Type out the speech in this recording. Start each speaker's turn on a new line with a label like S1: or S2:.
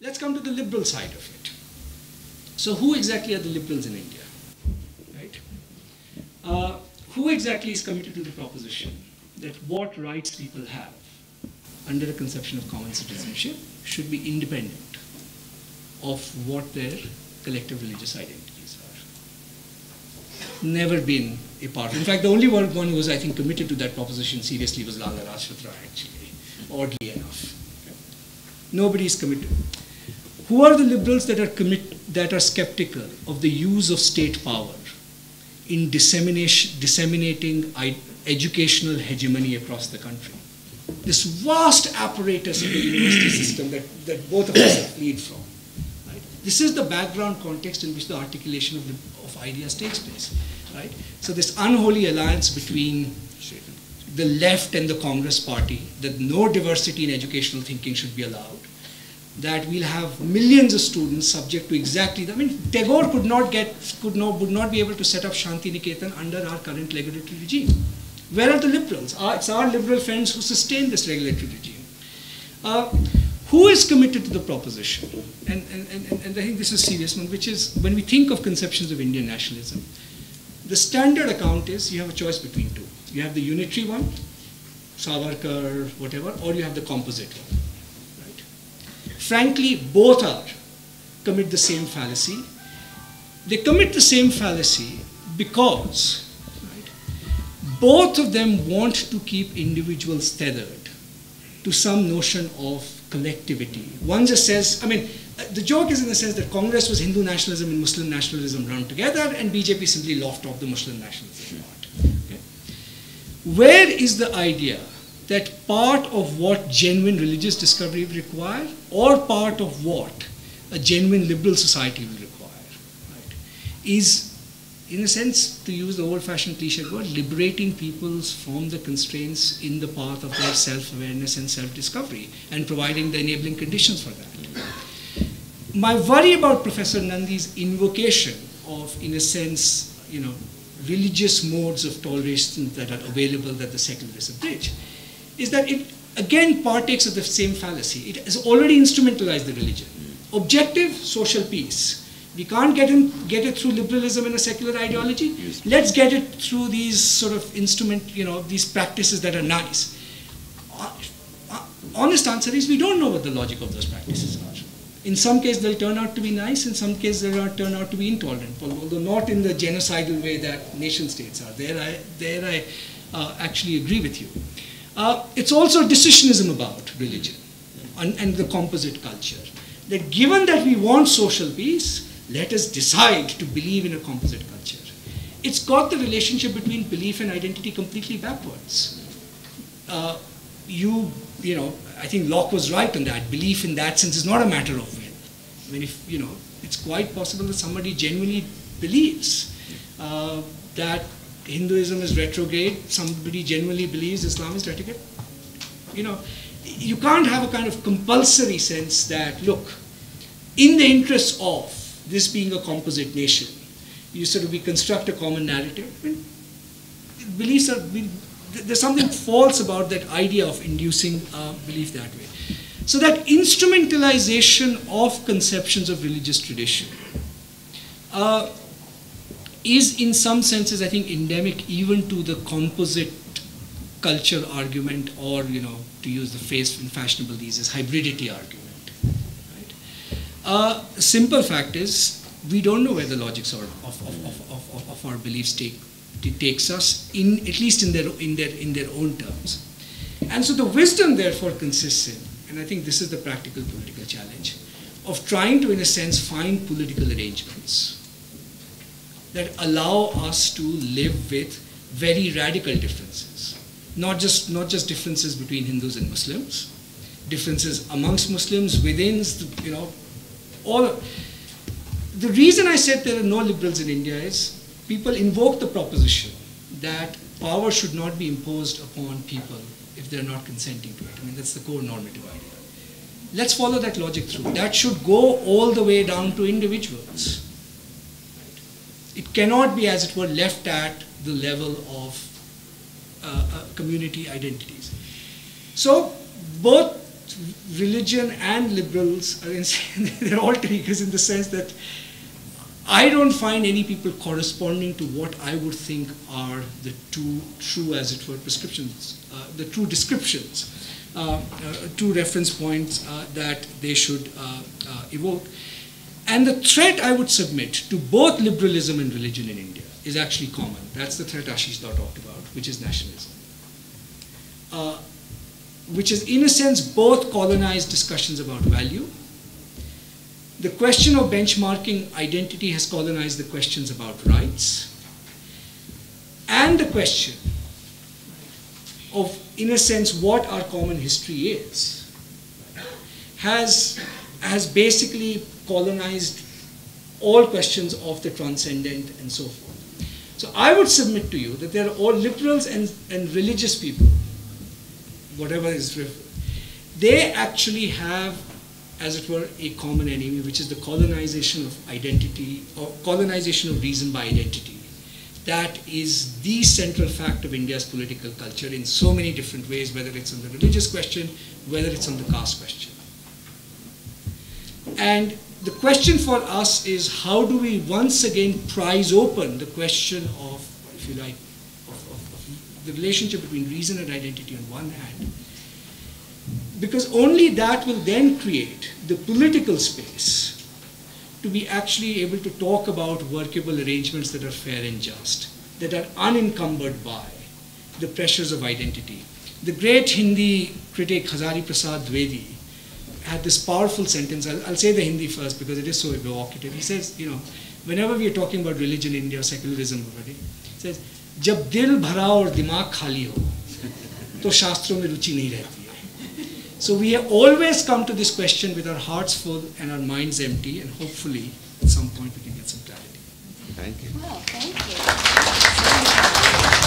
S1: Let's come to the liberal side of it. So, who exactly are the liberals in India? Right? Uh, who exactly is committed to the proposition that what rights people have under a conception of common citizenship should be independent of what their collective religious identities are? Never been a part. In fact, the only one who was, I think, committed to that proposition seriously was Lala Lajpat Rai, actually, oddly enough. Nobody is committed. Who are the liberals that are commit, that are skeptical of the use of state power in dissemination, disseminating educational hegemony across the country? This vast apparatus of the university system that, that both of us have fled from. Right? This is the background context in which the articulation of, the, of ideas takes place. Right? So this unholy alliance between the left and the Congress party, that no diversity in educational thinking should be allowed, that we'll have millions of students subject to exactly that. I mean, Tagore could not get, could not, would not be able to set up Shanti Niketan under our current regulatory regime. Where are the liberals? it's our liberal friends who sustain this regulatory regime. Uh, who is committed to the proposition? And, and, and, and I think this is serious one, which is when we think of conceptions of Indian nationalism, the standard account is you have a choice between two. You have the unitary one, Savarkar, whatever, or you have the composite one. Frankly, both are commit the same fallacy. They commit the same fallacy because right, both of them want to keep individuals tethered to some notion of collectivity. One just says, I mean, the joke is in the sense that Congress was Hindu nationalism and Muslim nationalism run together, and BJP simply loft off the Muslim nationalism part. Okay? Where is the idea that part of what genuine religious discovery will require, or part of what a genuine liberal society will require, right, is in a sense, to use the old-fashioned cliche word, liberating peoples from the constraints in the path of their self-awareness and self-discovery, and providing the enabling conditions for that. My worry about Professor Nandy's invocation of, in a sense, you know, religious modes of toleration that are available that the secularists bridge, is that it again partakes of the same fallacy. It has already instrumentalized the religion. Objective social peace. We can't get, in, get it through liberalism and a secular ideology. Let's get it through these sort of instrument, you know, these practices that are nice. Uh, uh, honest answer is we don't know what the logic of those practices are. In some cases, they'll turn out to be nice. In some cases, they'll turn out to be intolerant, although not in the genocidal way that nation states are. There I, there I uh, actually agree with you. Uh, it's also decisionism about religion and, and the composite culture. That given that we want social peace, let us decide to believe in a composite culture. It's got the relationship between belief and identity completely backwards. Uh, you, you know, I think Locke was right on that. Belief in that sense is not a matter of will. I mean, if, you know, it's quite possible that somebody genuinely believes uh, that Hinduism is retrograde, somebody genuinely believes Islam is retrograde. You know, you can't have a kind of compulsory sense that, look, in the interest of this being a composite nation, you sort of we construct a common narrative. Mean, beliefs are, there's something false about that idea of inducing belief that way. So that instrumentalization of conceptions of religious tradition uh, is in some senses, I think, endemic even to the composite culture argument or, you know, to use the phrase in fashionable these is hybridity argument. Right? Uh, simple fact is, we don't know where the logics of, of, of, of our beliefs take takes us in at least in their in their in their own terms. And so the wisdom therefore consists in, and I think this is the practical political challenge, of trying to, in a sense, find political arrangements that allow us to live with very radical differences. Not just not just differences between Hindus and Muslims, differences amongst Muslims, within you know, all the reason I said there are no liberals in India is people invoke the proposition that power should not be imposed upon people if they're not consenting to it. I mean, that's the core normative idea. Let's follow that logic through. That should go all the way down to individuals. It cannot be, as it were, left at the level of uh, uh, community identities. So, both religion and liberals are in, they're alter egos in the sense that I don't find any people corresponding to what I would think are the two true, as it were, prescriptions, uh, the true descriptions, uh, uh, two reference points uh, that they should uh, evoke. And the threat I would submit to both liberalism and religion in India is actually common. That's the threat Ashis talked about, which is nationalism. Uh, which is, in a sense, both colonized discussions about value the question of benchmarking identity has colonized the questions about rights and the question of, in a sense, what our common history is, has, has basically colonized all questions of the transcendent and so forth. So I would submit to you that there are all liberals and, and religious people, whatever is, they actually have as it were, a common enemy, which is the colonization of identity, or colonization of reason by identity. That is the central fact of India's political culture in so many different ways, whether it's on the religious question, whether it's on the caste question. And the question for us is how do we once again prize open the question of, if you like, of, of, of the relationship between reason and identity on one hand, because only that will then create the political space to be actually able to talk about workable arrangements that are fair and just, that are unencumbered by the pressures of identity. The great Hindi critic Hazari Prasad Dwivedi had this powerful sentence. I'll, I'll, say the Hindi first because it is so evocative. He says, you know, whenever we are talking about religion in India, secularism already, he says, जब दिल भरा और दिमाग खाली हो तो शास्त्रों में रुचि नहीं रहती so we have always come to this question with our hearts full and our minds empty, and hopefully at some point we can get some clarity.
S2: Thank you.
S3: Well, thank you.